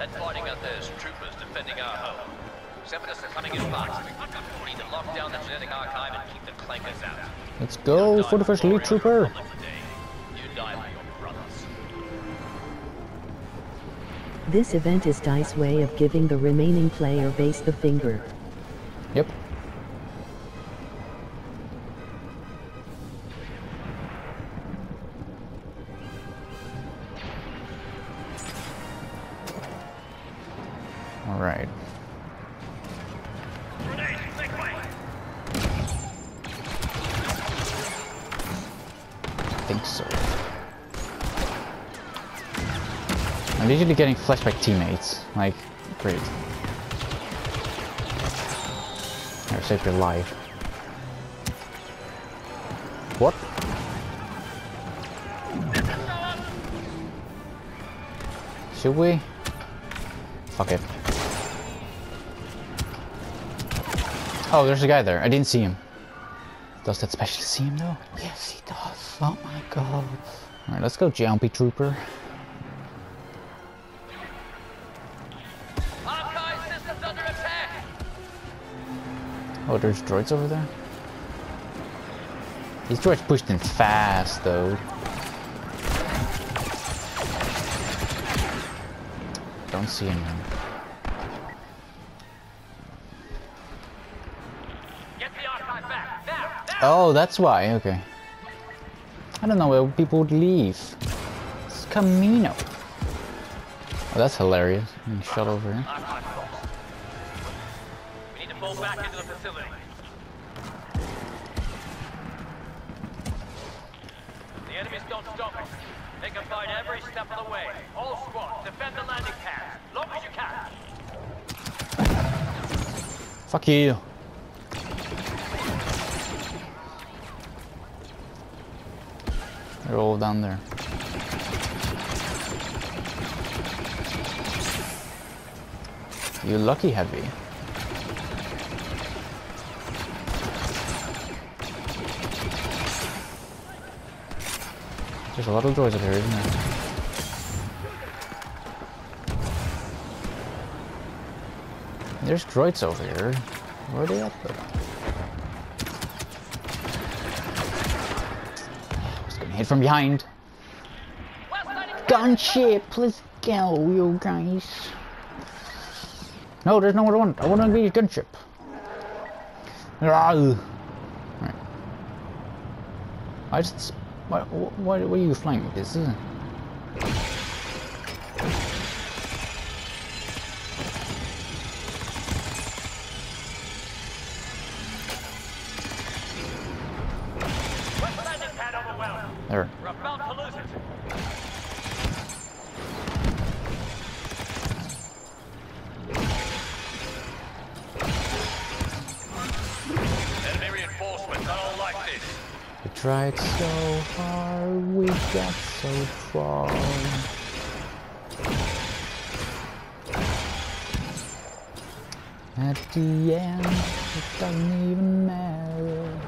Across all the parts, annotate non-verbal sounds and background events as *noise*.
and fighting others, troopers defending our home. Separatists are coming in fast. We need to lock down the genetic archive and keep the clankers out. Let's go for the first elite trooper. You die for your brothers. This event is DICE way of giving the remaining player base the finger. I'm usually getting flashback teammates. Like, great. Or save your life. What? Should we? Fuck it. Oh, there's a guy there. I didn't see him. Does that specialist see him though? Yes, he does. Oh my god. Alright, let's go, Jumpy Trooper. Oh, there's droids over there? These droids pushed in fast though. Don't see anyone. Get the archive back, now, now! Oh, that's why, okay. I don't know where people would leave. It's Kamino. Oh, that's hilarious. Shot over here. Pull back into the facility. The don't stop us. They can fight every step of the way. All squads, defend the landing pad. Long as you can. Fuck you. They're all down there. You lucky heavy. There's a lot of doors up here, isn't there? There's droids over here. Where are they at though? Was getting hit from behind. Gunship, let's go, you guys. No, there's no one I want. I want to be a gunship. Right. Just. Why, why, are you flying with this? Tried so hard, we got so far. At the end, it doesn't even matter.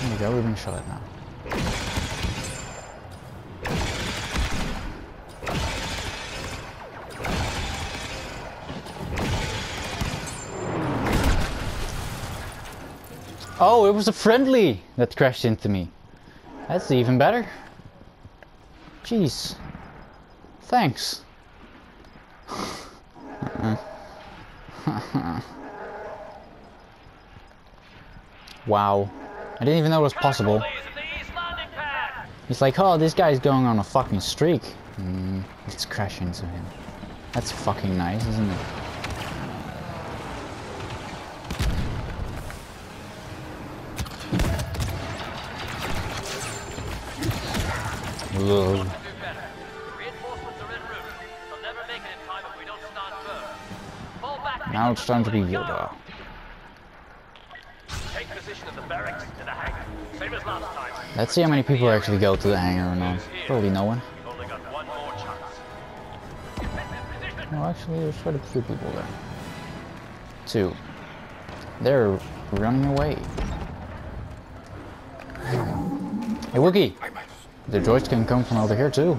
There we go, we're being shot now. Oh, it was a friendly that crashed into me. That's even better. Jeez. Thanks. *laughs* wow. I didn't even know it was possible. It's like, oh, this guy's going on a fucking streak. Mm, let's crash into him. That's fucking nice, isn't it? Um, in the hangar. Same as last time. Let's see how many people actually go to the hangar or not. Probably no one. We've only got one more chance. No, actually, there's quite a few people there. Two. They're running away. Hey, Wookiee! The droids can come from over here too.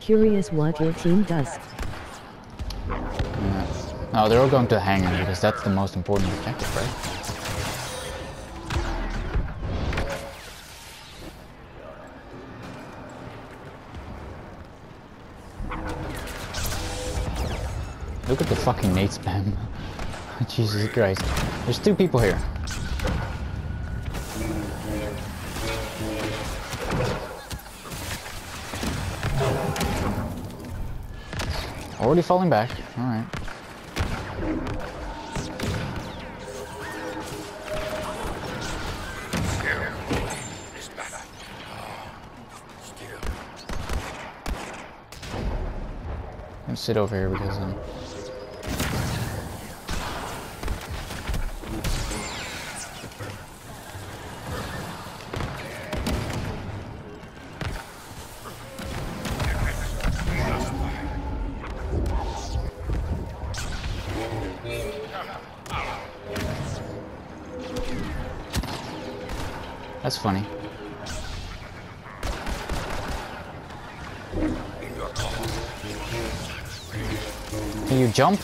Curious what your team does. No, oh, they're all going to the hangar because that's the most important objective, right? Look at the fucking nade spam. *laughs* Jesus Christ. There's two people here. Already falling back. Alright. I'm sit over here because um That's funny. Can you jump?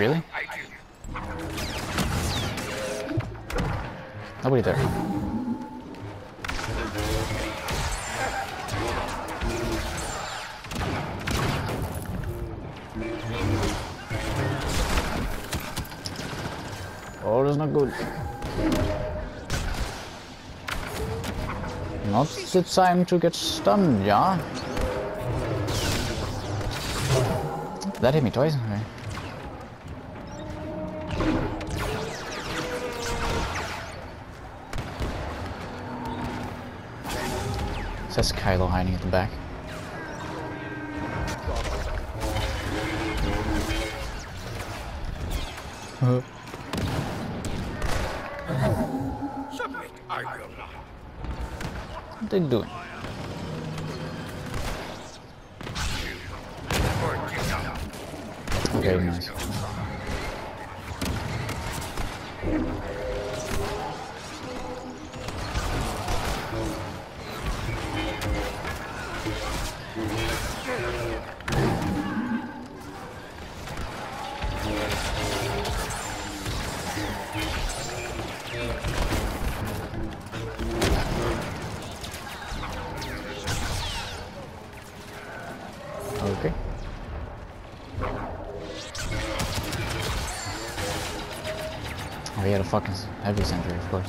Really? Nobody there. Oh, that's not good. Not the time to get stunned, yeah? That hit me twice. Okay. Says Kylo hiding at the back. Submit, I will not. what they doing? Okay, nice. Oh, he had a fucking heavy sentry, of course.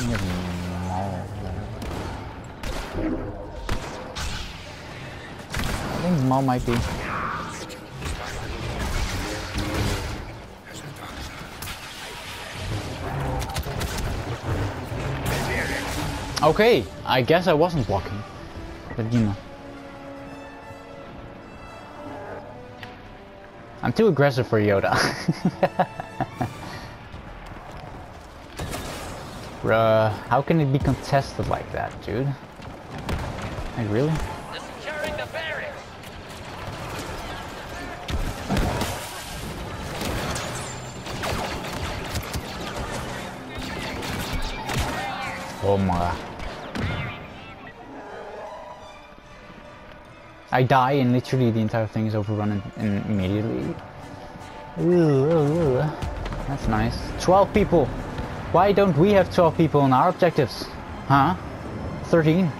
I Maul there. I think Maul might be. Okay, I guess I wasn't blocking. But you know. I'm too aggressive for Yoda. *laughs* Bruh, how can it be contested like that, dude? Like, really? Oh my. I die and literally the entire thing is overrun immediately. Ooh, ooh, ooh. That's nice. 12 people! Why don't we have 12 people on our objectives? Huh? 13?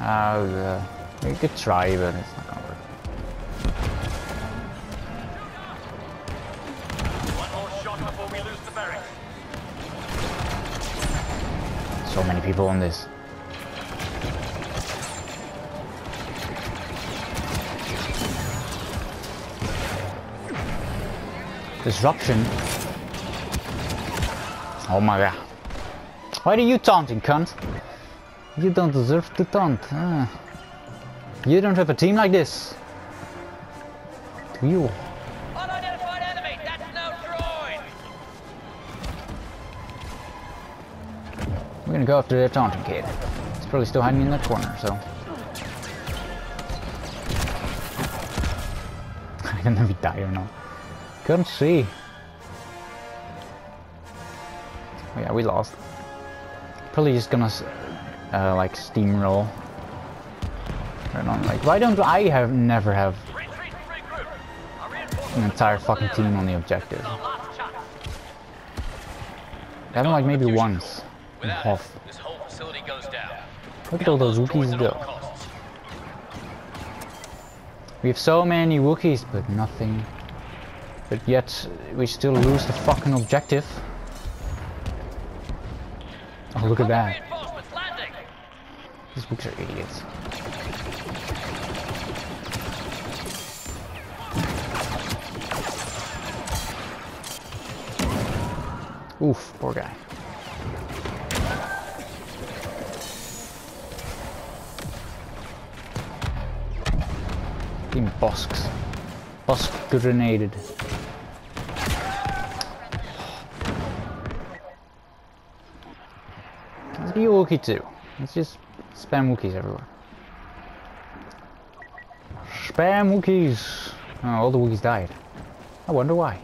Oh, yeah. We could try, but it's not gonna work. So many people on this. Disruption. Oh my god. Why are you taunting, cunt? You don't deserve to taunt. Ah. You don't have a team like this. Do you? We're gonna go after that taunting kid. He's probably still hiding in that corner, so. *laughs* I don't know if he died or not. Couldn't see. Oh yeah, we lost. Probably just gonna, uh, like, steamroll. Right on, like, why don't I have never have Retreat, regroup! Our reinforcements an entire fucking team on the objective? I chance. Like maybe once. in Without Hoth. it, this whole facility goes down. Look at all those Wookiees go. We have so many Wookiees, but nothing. But yet, we still lose the fucking objective. Oh, look at that. These Wookiees are idiots. Oof, poor guy. Being bosks. Bossk grenaded. Let's be a Wookiee too. Let's just spam Wookiees everywhere. Spam Wookiees! Oh, all the Wookiees died. I wonder why.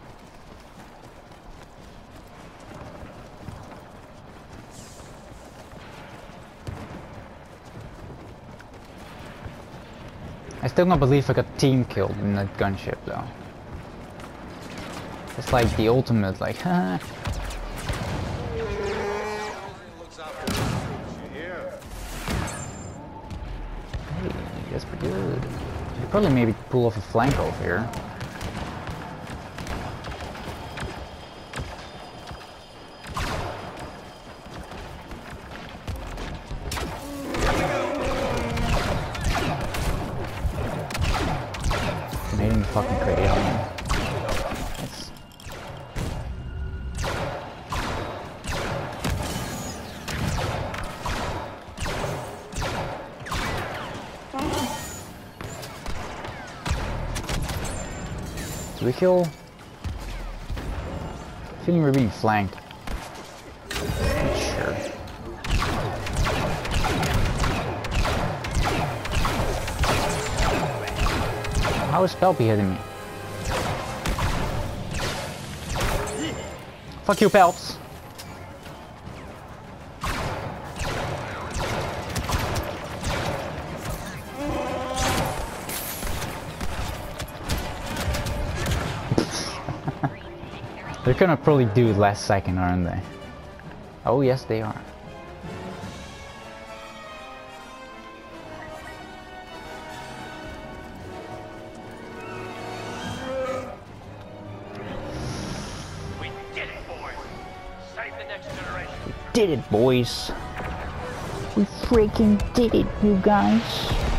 I still can't believe I got team killed in that gunship though. It's like the ultimate, like, *laughs* That's pretty good. You could probably maybe pull off a flank over here. The fucking crate kill? Feeling we're being flanked. Sure. How is Pelpy hitting me? Fuck you, Pelps. Gonna probably do last second, aren't they? Oh, yes, they are. We did it, boys! Save the next generation! Did it, boys. We freaking did it, you guys.